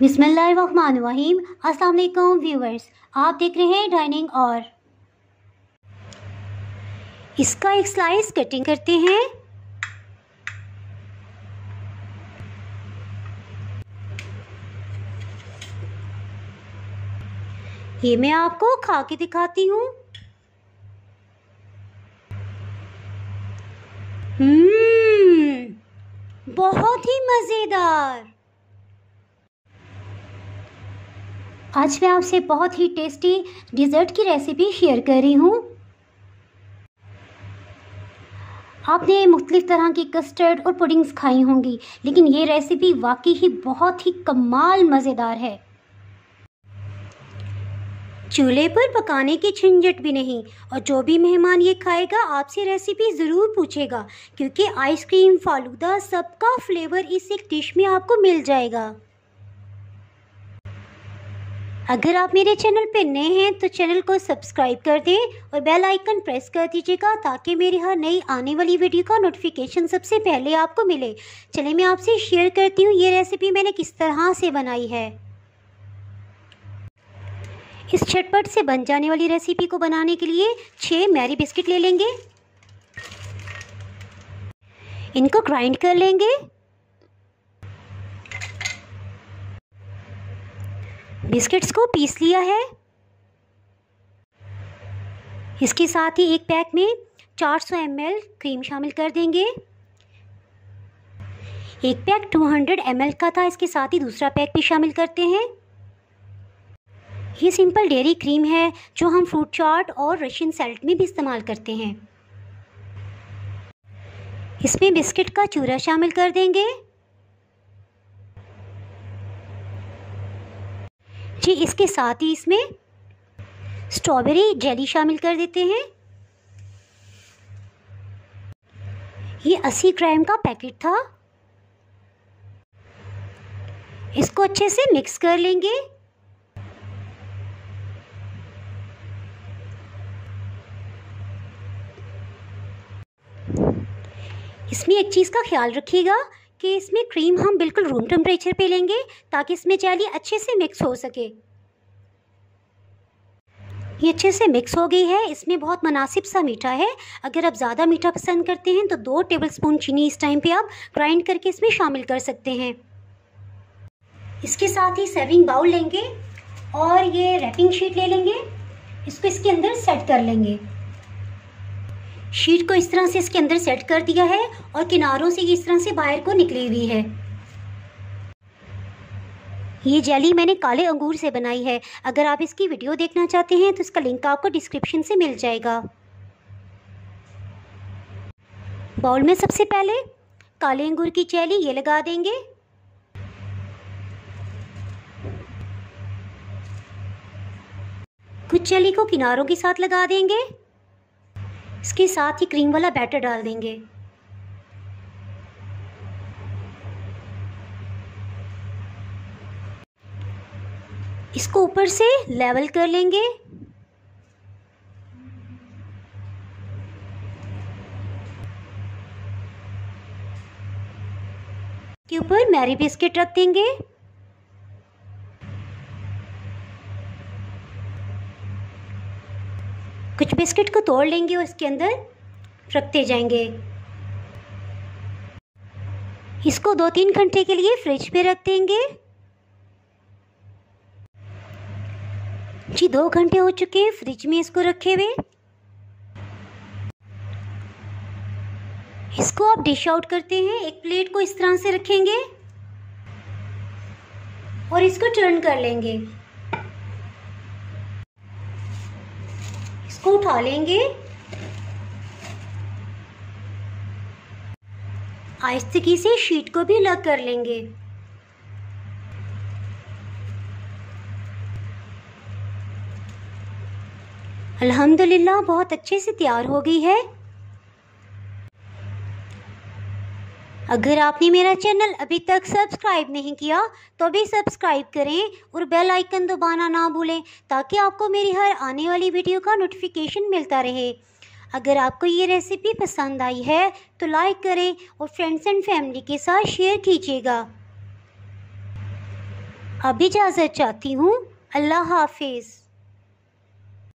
बिसमीम अस्सलाम वालेकुम व्यूवर्स। आप देख रहे हैं डाइनिंग और इसका एक स्लाइस कटिंग करते हैं। ये मैं आपको खा के दिखाती हूँ। हम्म बहुत ही मज़ेदार। आज मैं आपसे बहुत ही टेस्टी डिज़र्ट की रेसिपी शेयर कर रही हूँ। आपने मुख्तलिफ़ तरह की कस्टर्ड और पुडिंग्स खाई होंगी, लेकिन ये रेसिपी वाकई ही बहुत ही कमाल मज़ेदार है। चूल्हे पर पकाने की झंझट भी नहीं, और जो भी मेहमान ये खाएगा, आपसे रेसिपी ज़रूर पूछेगा, क्योंकि आइसक्रीम फालूदा सबका फ्लेवर इस एक डिश में आपको मिल जाएगा। अगर आप मेरे चैनल पर नए हैं तो चैनल को सब्सक्राइब कर दें और बेल आइकन प्रेस कर दीजिएगा ताकि मेरी हर नई आने वाली वीडियो का नोटिफिकेशन सबसे पहले आपको मिले। चलिए मैं आपसे शेयर करती हूँ, ये रेसिपी मैंने किस तरह से बनाई है। इस झटपट से बन जाने वाली रेसिपी को बनाने के लिए छः मैरी बिस्किट ले लेंगे। इनको ग्राइंड कर लेंगे। बिस्किट्स को पीस लिया है। इसके साथ ही एक पैक में 400 ml क्रीम शामिल कर देंगे। एक पैक 200 ml का था, इसके साथ ही दूसरा पैक भी शामिल करते हैं। ये सिंपल डेयरी क्रीम है, जो हम फ्रूट चाट और रशियन सैल्ट में भी इस्तेमाल करते हैं। इसमें बिस्किट का चूरा शामिल कर देंगे। जी, इसके साथ ही इसमें स्ट्रॉबेरी जेली शामिल कर देते हैं। ये 80 ग्राम का पैकेट था। इसको अच्छे से मिक्स कर लेंगे। इसमें एक चीज़ का ख्याल रखिएगा कि इसमें क्रीम हम बिल्कुल रूम टेम्परेचर पे लेंगे ताकि इसमें जेली अच्छे से मिक्स हो सके। ये अच्छे से मिक्स हो गई है। इसमें बहुत मुनासिब सा मीठा है। अगर आप ज़्यादा मीठा पसंद करते हैं तो दो टेबलस्पून चीनी इस टाइम पे आप ग्राइंड करके इसमें शामिल कर सकते हैं। इसके साथ ही सर्विंग बाउल लेंगे और ये रैपिंग शीट ले लेंगे। इसको इसके अंदर सेट कर लेंगे। शीट को इस तरह से इसके अंदर सेट कर दिया है और किनारों से इस तरह से बाहर को निकली हुई है। ये जेली मैंने काले अंगूर से बनाई है। अगर आप इसकी वीडियो देखना चाहते हैं तो इसका लिंक आपको डिस्क्रिप्शन से मिल जाएगा। बाउल में सबसे पहले काले अंगूर की जेली ये लगा देंगे। कुछ जेली को किनारों के साथ लगा देंगे। इसके साथ ही क्रीम वाला बैटर डाल देंगे। इसको ऊपर से लेवल कर लेंगे। के ऊपर मैरी बिस्किट रख देंगे। कुछ बिस्किट को तोड़ लेंगे और इसके अंदर रखते जाएँगे। इसको दो तीन घंटे के लिए फ्रिज पे रख देंगे। जी, दो घंटे हो चुके हैं फ्रिज में इसको रखे हुए। इसको आप डिश आउट करते हैं, एक प्लेट को इस तरह से रखेंगे और इसको टर्न कर लेंगे। इसको उठा लेंगे। आहिस्तगी से शीट को भी अलग कर लेंगे। अल्हम्दुलिल्लाह, बहुत अच्छे से तैयार हो गई है। अगर आपने मेरा चैनल अभी तक सब्सक्राइब नहीं किया तो अभी सब्सक्राइब करें और बेल आइकन दबाना ना भूलें, ताकि आपको मेरी हर आने वाली वीडियो का नोटिफिकेशन मिलता रहे। अगर आपको ये रेसिपी पसंद आई है तो लाइक करें और फ्रेंड्स एंड फैमिली के साथ शेयर कीजिएगा। अब इजाज़त चाहती हूँ। अल्लाह हाफिज़।